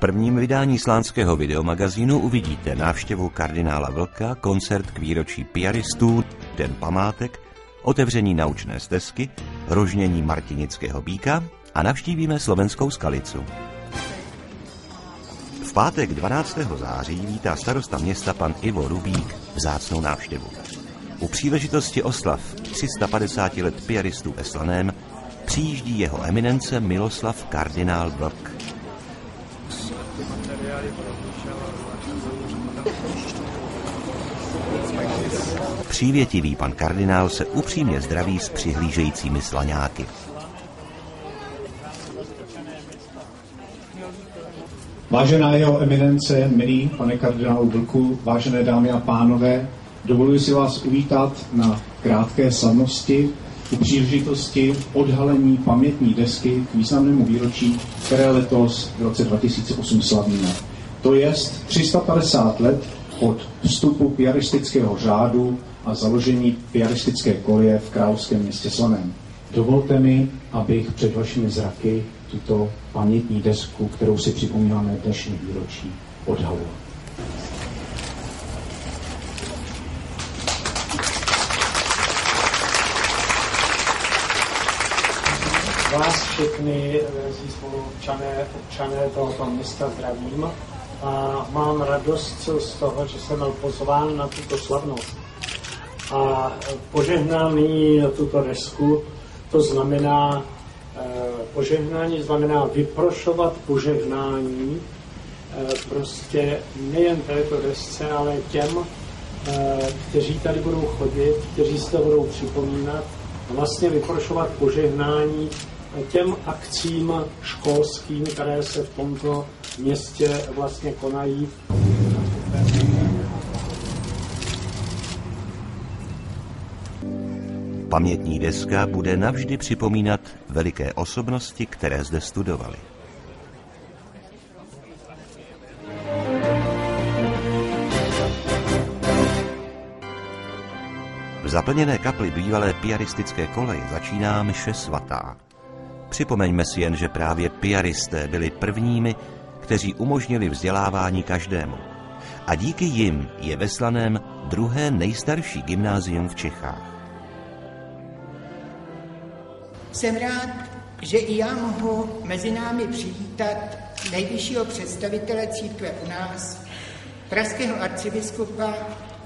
prvním vydání slánského videomagazínu uvidíte návštěvu kardinála Vlka, koncert k výročí piaristů, Den památek, otevření naučné stezky, rožnění martinického býka a navštívíme slovenskou skalicu. V pátek 12. září vítá starosta města pan Ivo Rubík vzácnou návštěvu. U příležitosti oslav 350 let piaristů Slaném přijíždí jeho eminence Miloslav kardinál Vlk. Přívětivý pan kardinál se upřímně zdraví s přihlížejícími slaňáky. Vážená jeho eminence, milý pane kardinálu Vlku, vážené dámy a pánové, dovoluji si vás uvítat na krátké slavnosti u příležitosti odhalení pamětní desky k významnému výročí, které letos v roce 2008 slavíme. To je 350 let od vstupu piaristického řádu a založení piaristické koleje v královském městě Slaném. Dovolte mi, abych před vašimi zraky tuto pamětní desku, kterou si připomínáme dnešní výročí, odhalil. Vás všechny, zí spoluobčané, občané tohoto města zdravím a mám radost z toho, že jsem byl pozván na tuto slavnost. A požehnám nyní tuto desku, to znamená Eh, požehnání znamená vyprošovat požehnání eh, prostě nejen této desce, ale těm, eh, kteří tady budou chodit, kteří si to budou připomínat vlastně vyprošovat požehnání těm akcím školským, které se v tomto městě vlastně konají. Pamětní deska bude navždy připomínat veliké osobnosti, které zde studovali. V zaplněné kapli bývalé piaristické koleje začíná mše svatá. Připomeňme si jen, že právě piaristé byli prvními, kteří umožnili vzdělávání každému. A díky jim je veslaném druhé nejstarší gymnázium v Čechách. Jsem rád, že i já mohu mezi námi přivítat nejvyššího představitele církve u nás, pražského arcibiskupa,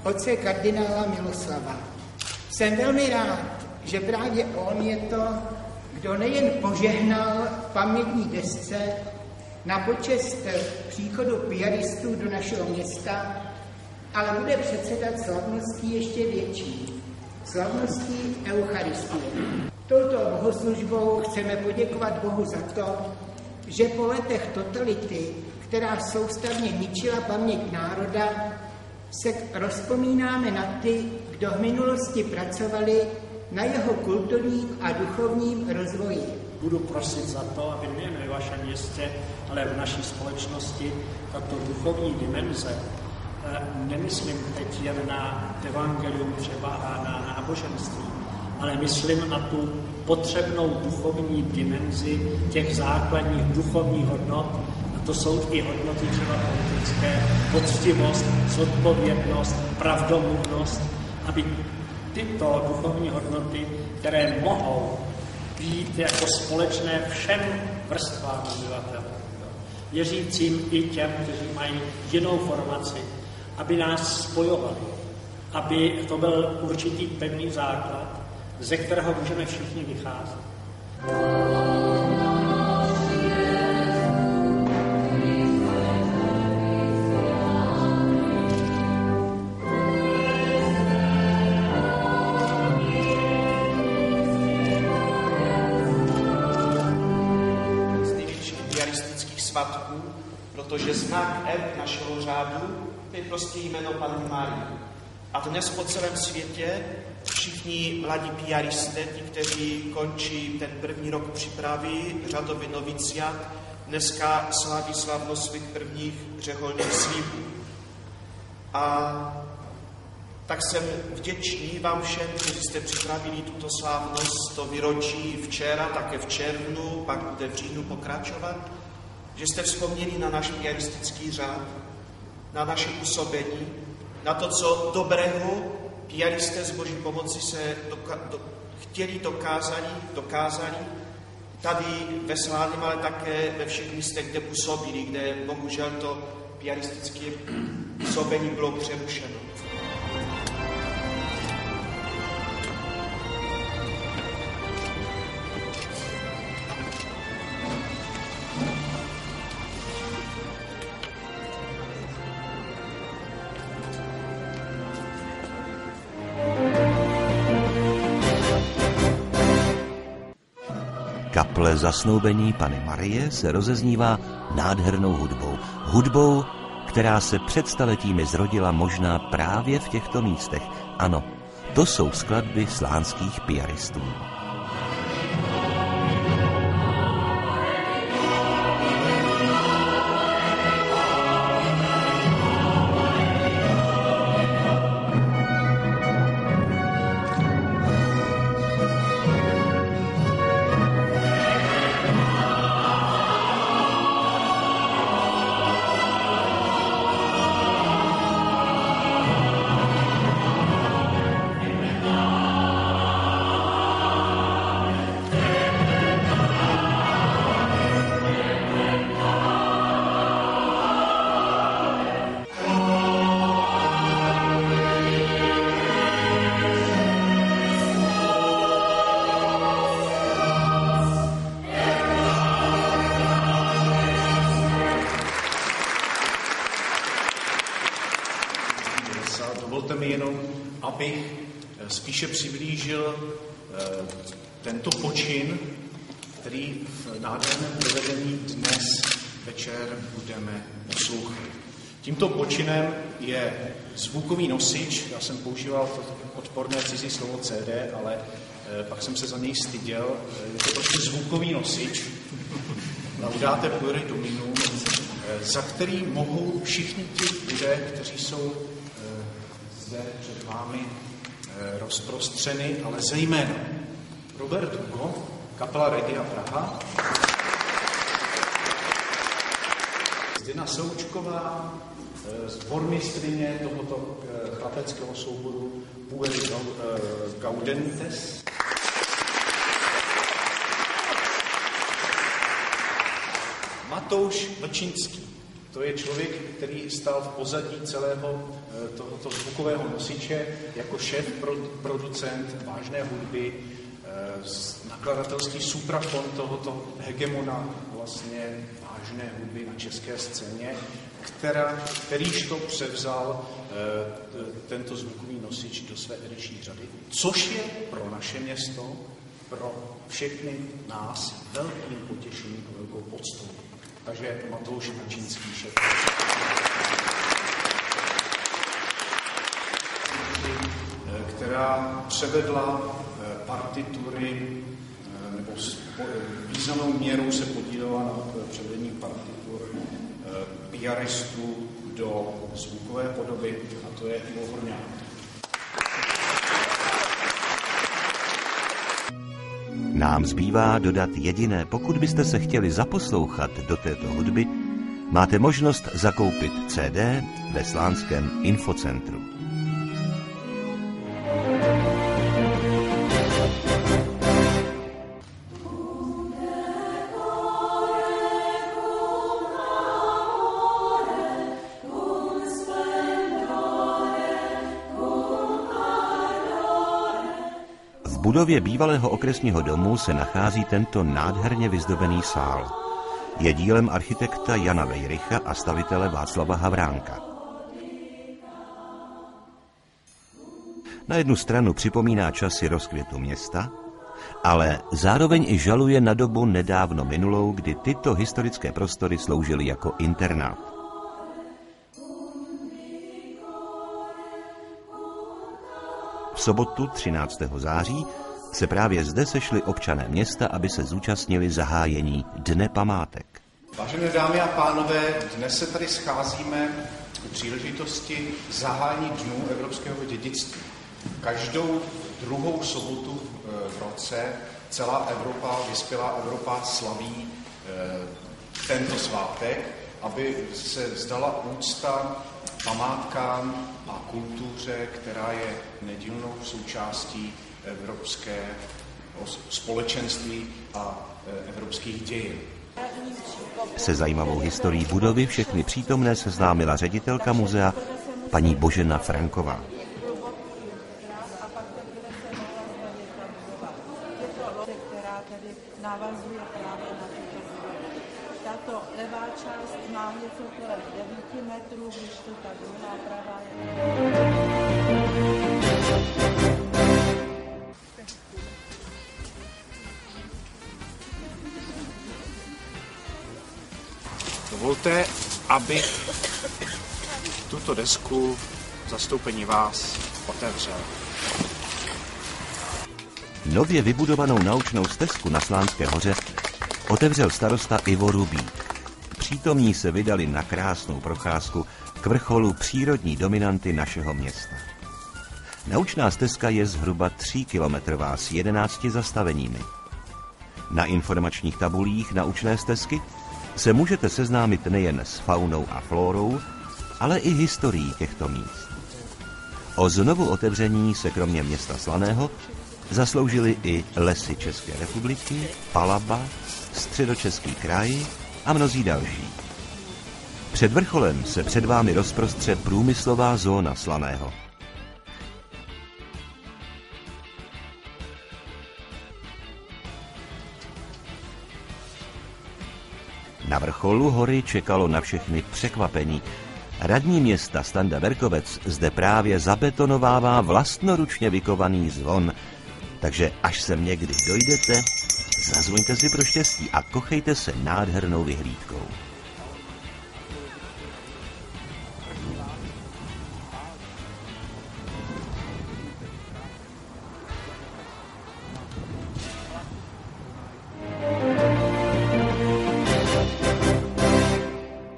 otce kardinála Miloslava. Jsem velmi rád, že právě on je to, kdo nejen požehnal pamětní desce na počest příchodu piaristů do našeho města, ale bude předsedat slavností ještě větší, slavností Eucharistie. Touto bohoslužbou chceme poděkovat Bohu za to, že po letech totality, která soustavně ničila paměť národa, se rozpomínáme na ty, kdo v minulosti pracovali na jeho kulturním a duchovním rozvoji. Budu prosit za to, aby nejen ve vašem městě, ale v naší společnosti tato duchovní dimenze, eh, nemyslím teď jen na evangelium třeba a na náboženství, ale myslím na tu potřebnou duchovní dimenzi těch základních duchovních hodnot, a to jsou i hodnoty třeba politické, poctivost, zodpovědnost, pravdomluvnost, aby tyto duchovní hodnoty, které mohou být jako společné všem vrstvám obyvatel, věřícím i těm, kteří mají jinou formaci, aby nás spojovali, aby to byl určitý pevný základ, ze kterého můžeme všichni vycházet. M našeho řádu je prostě jméno Panny Marie. A dnes po celém světě všichni mladí piaristé, ti, kteří končí ten první rok přípravy, řadový noviciat, dneska slaví slavnost svých prvních řeholních slibů. A tak jsem vděčný vám všem, kteří jste připravili tuto slavnost, to výročí včera, také v červnu, pak bude v říjnu pokračovat. Že jste vzpomněli na náš piaristický řád, na naše působení, na to, co dobrého piaristé z boží pomoci se doka- do, chtěli dokázali, dokázali tady ve Sláném, ale také ve všech místech, kde působili, kde bohužel to piaristické působení bylo přerušeno. Zasnoubení Pany Marie se rozeznívá nádhernou hudbou. Hudbou, která se před staletími zrodila možná právě v těchto místech. Ano, to jsou skladby slánských piaristů. Spíše přiblížil eh, tento počin, který v nádherném provedení dnes večer budeme poslouchat. Tímto počinem je zvukový nosič, já jsem používal odporné cizí slovo CD, ale eh, pak jsem se za něj styděl. Eh, Je to prostě zvukový nosič, Laudate Pluri Dominu, eh, za který mohou všichni ti lidé, kteří jsou zde před vámi rozprostřeny, ale zejména Robert Hugo, kapela Regia Praha, Zdena Součková, eh, zbormistrině tohoto eh, chlapeckého souboru Pueri Gau- eh, Gaudentes, Matouš Vlčinský. To je člověk, který stál v pozadí celého eh, tohoto zvukového nosiče jako šéf, producent vážné hudby, eh, nakladatelský suprafon tohoto hegemona vlastně vážné hudby na české scéně, která, kterýž to převzal eh, tento zvukový nosič do své ediční řady, což je pro naše město, pro všechny nás velkým potěšením a velkou poctou. Takže Matouš Načínský šéf. která převedla eh, partitury eh, nebo eh, významnou měrou se podílela na převedení partitur piaristů do zvukové podoby, a to je Ivo Horňák. Nám zbývá dodat jediné, pokud byste se chtěli zaposlouchat do této hudby, máte možnost zakoupit CD ve Slánském infocentru. Budově bývalého okresního domu se nachází tento nádherně vyzdobený sál. Je dílem architekta Jana Vejrycha a stavitele Václava Havránka. Na jednu stranu připomíná časy rozkvětu města, ale zároveň i žaluje na dobu nedávno minulou, kdy tyto historické prostory sloužily jako internát. Sobotu 13. září se právě zde sešli občané města, aby se zúčastnili zahájení Dne památek. Vážené dámy a pánové, dnes se tady scházíme u příležitosti zahájení Dnů evropského dědictví. Každou druhou sobotu eh, v roce celá Evropa, vyspělá Evropa slaví eh, tento svátek, aby se zdala úcta památkám a kultuře, která je nedílnou součástí evropské společenství a e, evropských dějin. Se zajímavou historií budovy všechny přítomné seznámila ředitelka muzea paní Božena Franková. navazuje právě na tuto Tato levá část má něco kolem 9 metrů, když to ta druhá pravá je... Dovolte, abych tuto desku v zastoupení vás otevřel. Nově vybudovanou naučnou stezku na Slánské hoře otevřel starosta Ivo Rubík. Přítomní se vydali na krásnou procházku k vrcholu přírodní dominanty našeho města. Naučná stezka je zhruba 3 kilometrová s 11 zastaveními. Na informačních tabulích naučné stezky se můžete seznámit nejen s faunou a flórou, ale i historií těchto míst. O znovu otevření se kromě města Slaného zasloužili i lesy České republiky, Palaba, středočeský kraj a mnozí další. Před vrcholem se před vámi rozprostře průmyslová zóna Slaného. Na vrcholu hory čekalo na všechny překvapení. Radní města Standa Berkovec zde právě zabetonovává vlastnoručně vykovaný zvon, takže až sem někdy dojdete, zazvoňte si pro štěstí a kochejte se nádhernou vyhlídkou.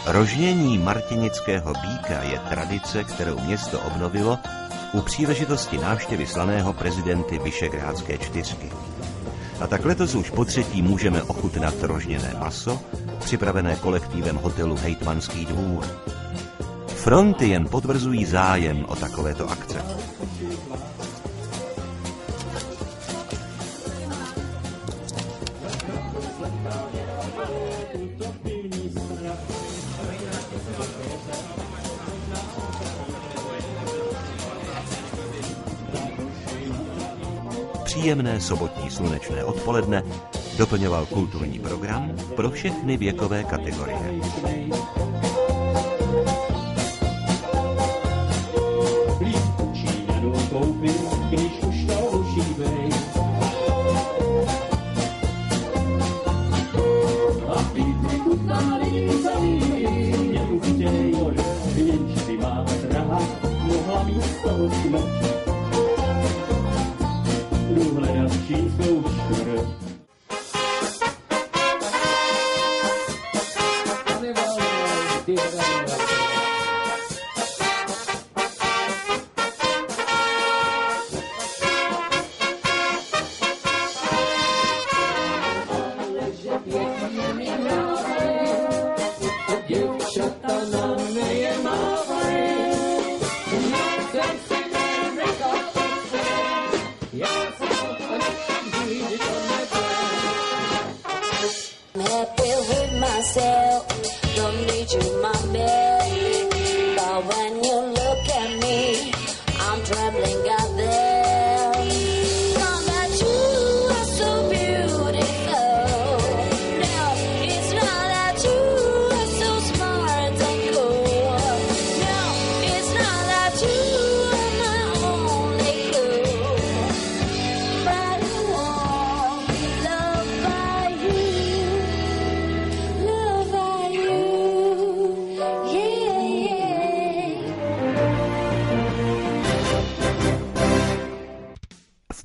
Rožnění martinického býka je tradice, kterou město obnovilo u příležitosti návštěvy slaného prezidenty Vyšegrádské čtyřky. A tak letos už po třetí můžeme ochutnat rožněné maso, připravené kolektivem hotelu Hejtmanský dvůr. Fronty jen potvrzují zájem o takovéto akce. Příjemné sobotní slunečné odpoledne doplňoval kulturní program pro všechny věkové kategorie.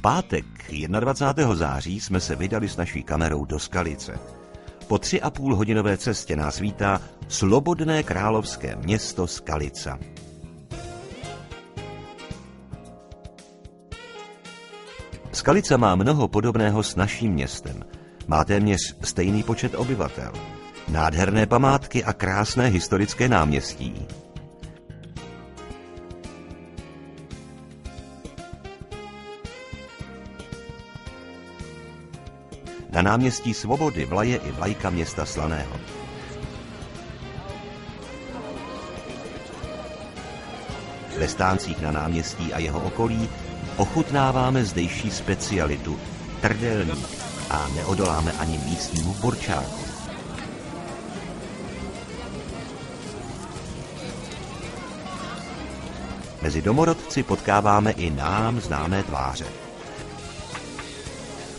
Pátek 21. září jsme se vydali s naší kamerou do Skalice. Po tři a půl hodinové cestě nás vítá slobodné královské město Skalica. Skalica má mnoho podobného s naším městem. Má téměř stejný počet obyvatel. Nádherné památky a krásné historické náměstí. Na náměstí Svobody vlaje i vlajka města Slaného. Ve stáncích na náměstí a jeho okolí ochutnáváme zdejší specialitu, trdelník a neodoláme ani místnímu borčáku. Mezi domorodci potkáváme i nám známé tváře.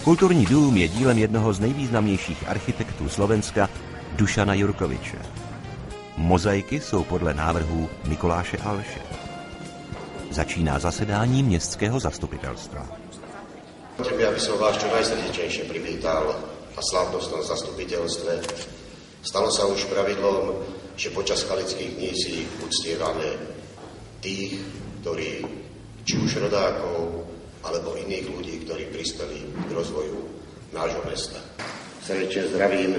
Kulturní dům je dílem jednoho z nejvýznamnějších architektů Slovenska, Dušana Jurkoviče. Mozaiky jsou podle návrhů Mikuláše Alše. Začíná zasedání městského zastupitelstva. Dovolte aby som vás čo najsrdečnejšie privítal na slávnostnom zastupiteľstve. Stalo sa už pravidlom, že počas kalických dní si uctievame tých, ktorí, či už rodákov, alebo iných ľudí, ktorí prispeli k rozvoju nášho mesta. Srdečne zdravím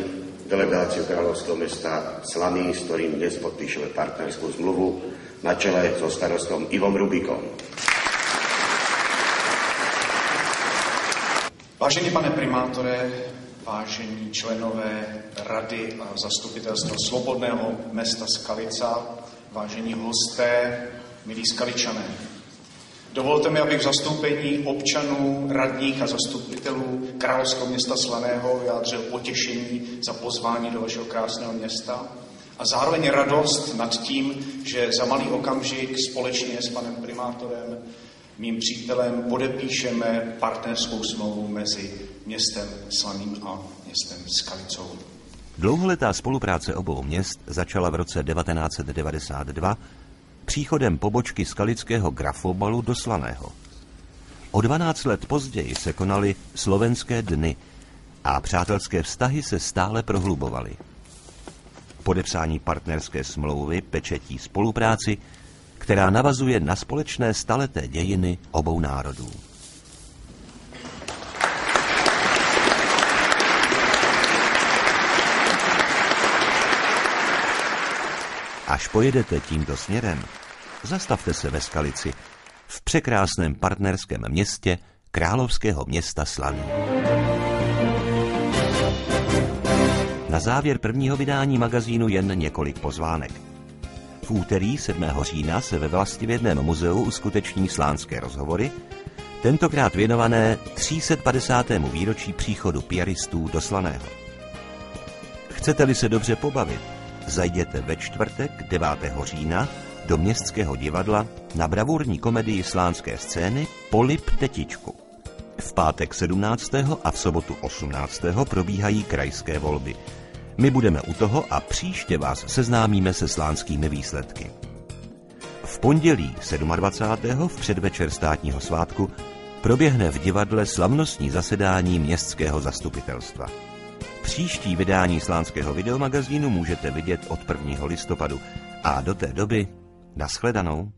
delegáciu Kráľovského mesta Slaný, s ktorým dnes podpíšeme partnerskú zmluvu na čele so starostom Ivom Rubikom. Vážený pane primátore, vážení členové Rady a zastupitelstva Slobodného mesta Skalica, vážení hosté, milí Skaličané. Dovolte mi, abych v zastoupení občanů, radních a zastupitelů Královského města Slaného vyjádřil potěšení za pozvání do vašeho krásného města a zároveň radost nad tím, že za malý okamžik společně s panem primátorem, mým přítelem, podepíšeme partnerskou smlouvu mezi městem Slaným a městem Skalicou. Dlouholetá spolupráce obou měst začala v roce 1992 příchodem pobočky skalického grafobalu do Slaného. O 12 let později se konaly slovenské dny a přátelské vztahy se stále prohlubovaly. Podepsání partnerské smlouvy pečetí spolupráci, která navazuje na společné staleté dějiny obou národů. Až pojedete tímto směrem, zastavte se ve Skalici, v překrásném partnerském městě královského města Slaný. Na závěr prvního vydání magazínu jen několik pozvánek. V úterý 7. října se ve Vlastivědném muzeu uskuteční slánské rozhovory, tentokrát věnované 350. výročí příchodu piaristů do Slaného. Chcete-li se dobře pobavit, zajděte ve čtvrtek 9. října do Městského divadla na bravurní komedii slánské scény Polip Tetičku. V pátek 17. a v sobotu 18. probíhají krajské volby. My budeme u toho a příště vás seznámíme se slánskými výsledky. V pondělí 27. v předvečer státního svátku proběhne v divadle slavnostní zasedání městského zastupitelstva. Příští vydání slánského videomagazínu můžete vidět od 1. listopadu a do té doby naschledanou.